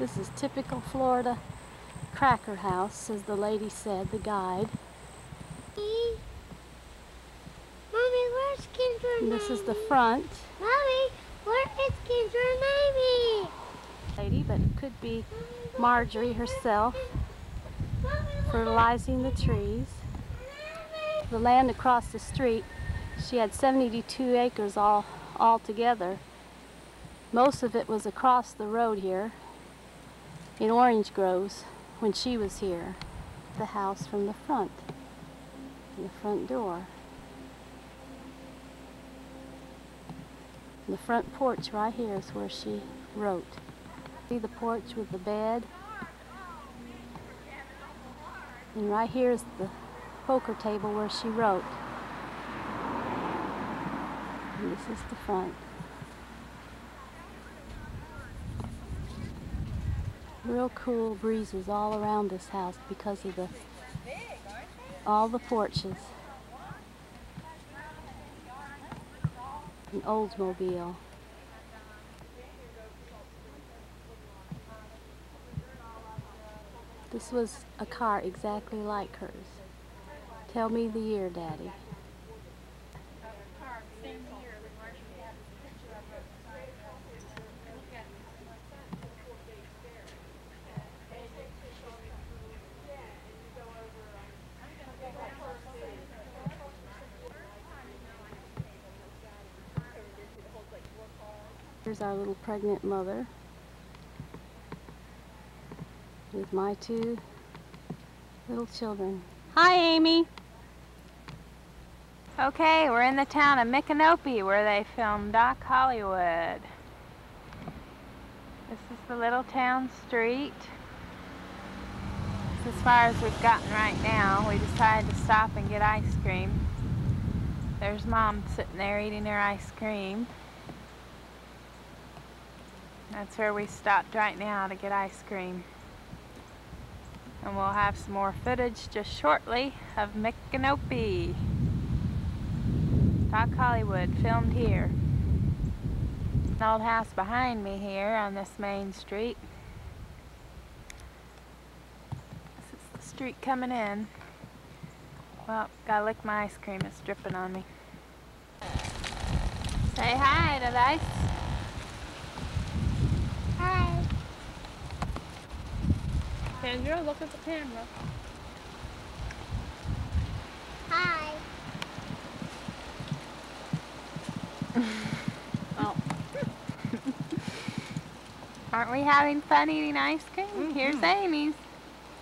This is typical Florida cracker house, as the lady said, the guide. Mommy, where's Kendra And this is the front, Mommy, where is Kendra and lady, but it could be Marjorie herself fertilizing the trees. The land across the street, she had 72 acres all, all together. Most of it was across the road here in orange groves when she was here. The house from the front, the front door. The front porch right here is where she wrote. See the porch with the bed? And right here is the poker table where she wrote. And this is the front. Real cool breezes all around this house because of the all the porches. An Oldsmobile. This was a car exactly like hers. Tell me the year, Daddy. Here's our little pregnant mother with my two little children. Hi, Amy. Okay, we're in the town of Micanopy where they filmed Doc Hollywood. This is the little town street. It's as far as we've gotten right now. We decided to stop and get ice cream. There's mom sitting there eating her ice cream. That's where we stopped right now to get ice cream. And we'll have some more footage just shortly of Micanopy. Doc Hollywood filmed here. An old house behind me here on this main street. This is the street coming in. Well, gotta lick my ice cream, it's dripping on me. Say hi to the ice Kendra, look at the camera. Hi. Oh. Aren't we having fun eating ice cream? Mm-hmm. Here's Amy's.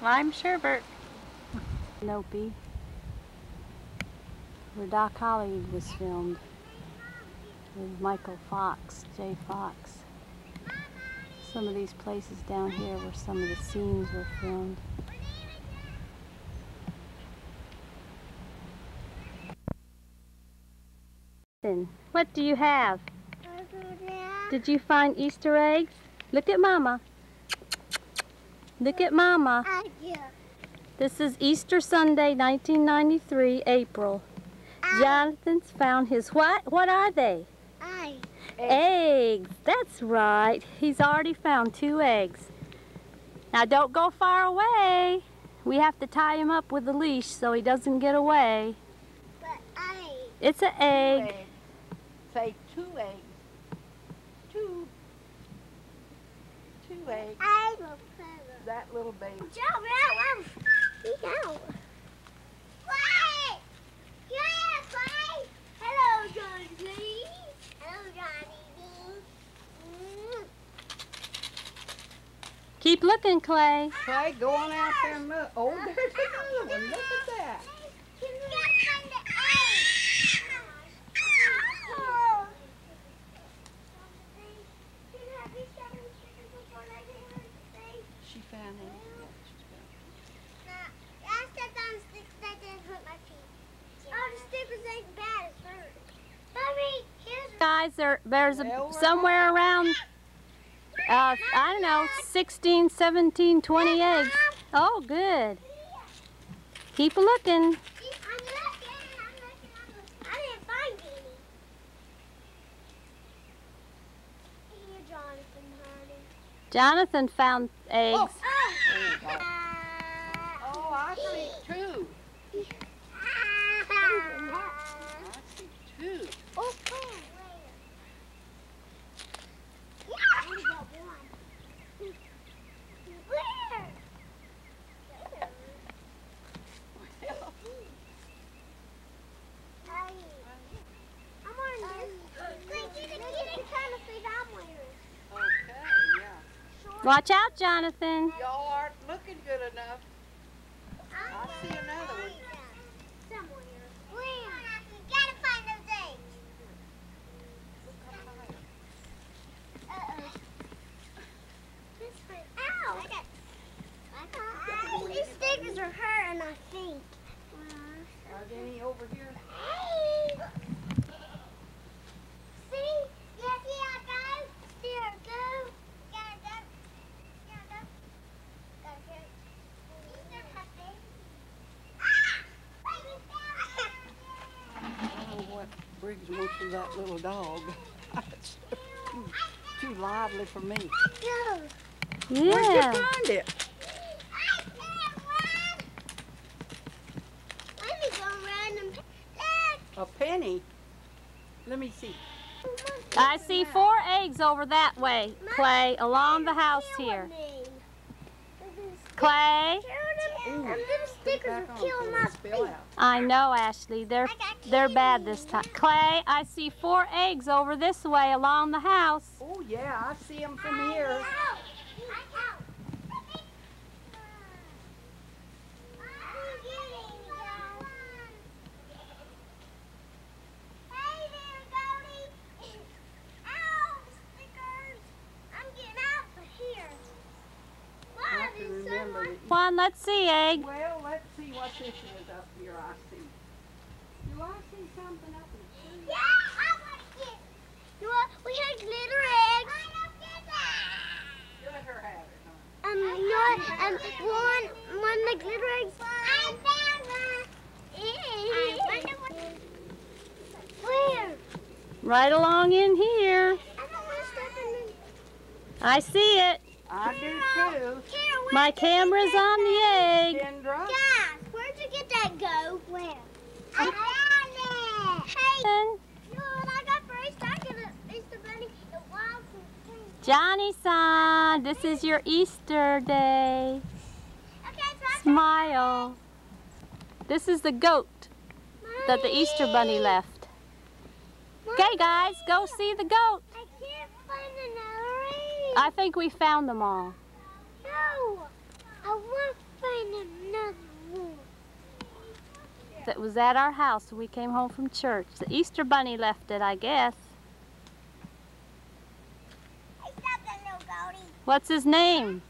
Lime sherbet. Nope. Where Doc Hollywood was filmed with Michael Fox, Jay Fox. Some of these places down here where some of the scenes were filmed. Then, What do you have? Did you find Easter eggs? Look at Mama. Look at Mama. This is Easter Sunday, 1993, April. Jonathan's found his what? What are they? I. Eggs. That's right. He's already found two eggs. Now don't go far away. We have to tie him up with a leash so he doesn't get away. But I. It's an egg. eggs. Say two eggs. Two. Two eggs. I will play That little baby. Jump out. Speak out. Quiet. Yeah, quiet. Hello, Johnny. Bean. Hello, Johnny Bean. Mm. Keep looking, Clay. Clay, go on out there and look. Oh, there's another one. Look at that. Can you find the egg? She found it. Oh, the stickers ain't bad as hers. Mommy, here's Guys, there, there's a, Well, somewhere around, uh, I don't know, 16, 17, 20 eggs. Oh, good. Keep looking. I'm looking, I'm looking, I'm looking. I didn't find any. Here, Jonathan. Jonathan found eggs. Oh, I see two. I see two. Oh, cool. Yeah. I only got one. Where? Hey. I'm on this. Wait, get it, get it kind of fit I'm wearing. Okay, yeah. Short. Watch out, Jonathan. Y'all aren't looking good enough. I see another one. Somewhere. Where? Gotta find those eggs. Uh-oh. This way. Ow! These stickers are hurting, I think. Are there any over here? Hey! See? Yeah, see how it goes? See how it goes? Gotta go. Gotta go. Gotta go. These are happy. Ah! I don't know what Wants with that little dog. Too, lively for me. Go. Where'd you find it? I can't run. Let me go random. Look. A penny. Let me see. I see four eggs over that way, Clay, along the house here. Clay, And them stickers are killing my feet. I know, Ashley. They're they're bad this time. Clay, I see four eggs over this way along the house. Oh yeah, I see them from here. I have to remember that. Come on, let's see, egg. Well, let's see what this is up here. I see. Do I see something up in the tree? We had glitter eggs. Let her have it, huh? Um, you know what? Um, one, one of the glitter eggs. I found one. Where? Right along in here. I don't want to step in the... I see it. I do too. Here, My camera's on the egg. Kendra. Guys, where'd you get that go? Where? I found it. Hey, you know what I got for Easter? I got a Easter bunny. It was some Johnny san, this is your Easter day. Okay, so Smile. This is the goat that the Easter bunny left. Okay, guys, go see the goat. I can't find another egg. I think we found them all. I want to find another one. That was at our house when we came home from church. The Easter bunny left it, I guess. I stopped that little goatie. What's his name?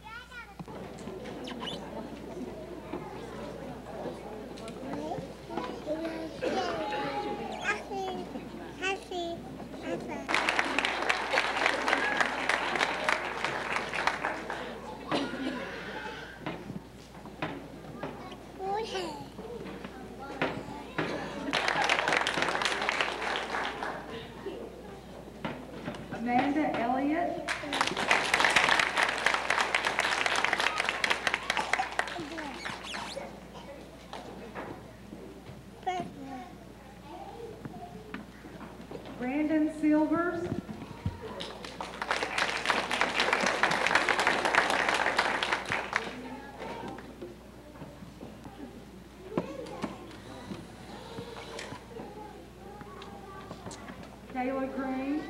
Amanda Elliott. Brandon Silvers. Kayla Green.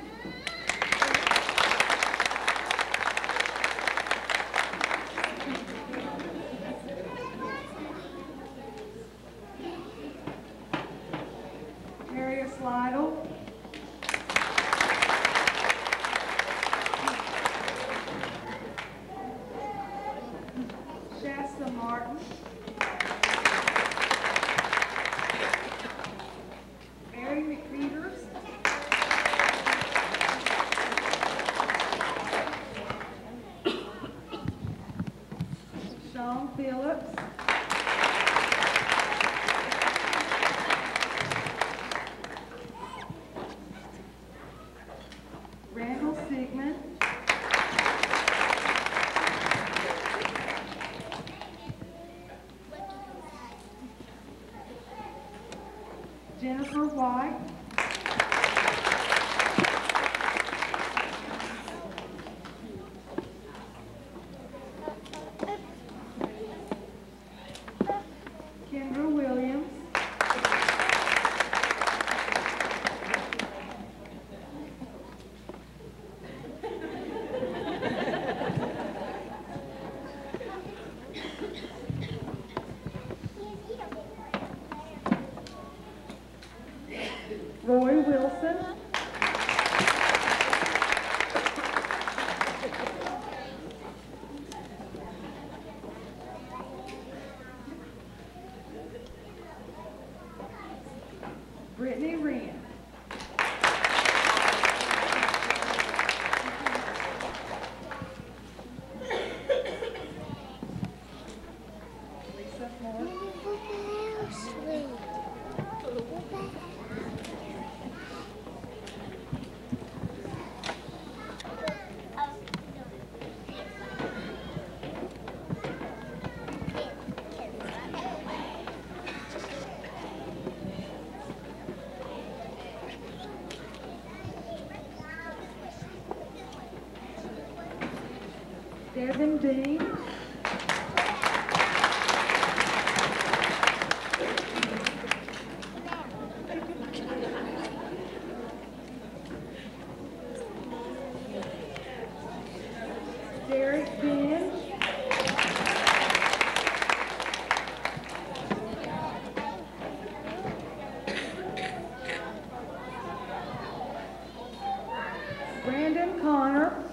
Jennifer White. Devin Dean. Derek Ben. Brandon Connor.